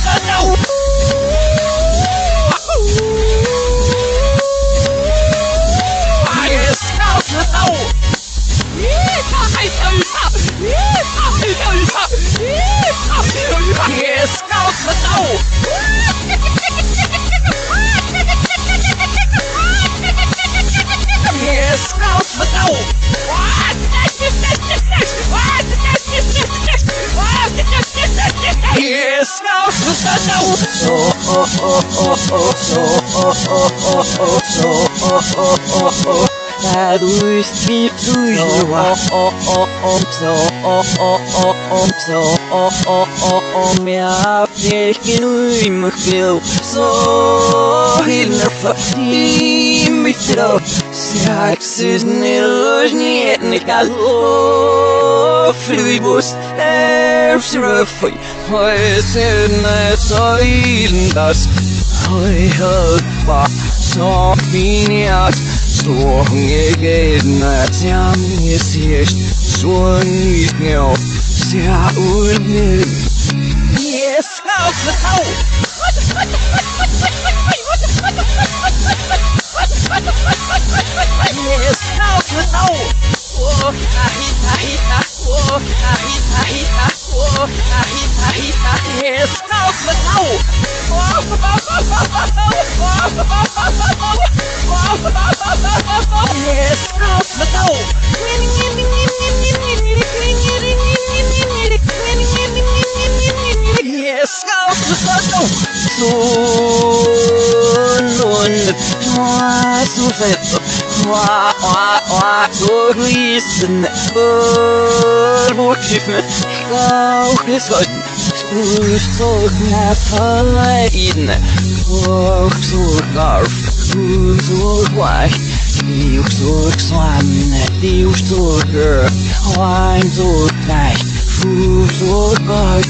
no, no. La luz vi tuja Mea flerken ui mykil Så hinner fati mikro Saxis nilus nietnika Flybus erfsröfui Hoi sinne soilindas fluvibus efterføj Højten af søjlen deres højhed var så miniat Storge gaden af termis hirst Surnitne op ser uden ned Yes, hav, hav! Yes, hav, hav! Oh, hi, hi, hi! How Yes, how, how Nun, Tua, Sufet Tua, Tua, Tua, Turisten Burbukiffen Kauchgesot Spruchzogna Verleiden Kochzorgarf Kuzorgwach Diuchzorgswanne Diuchzorger Heimzorgleich Fuzorg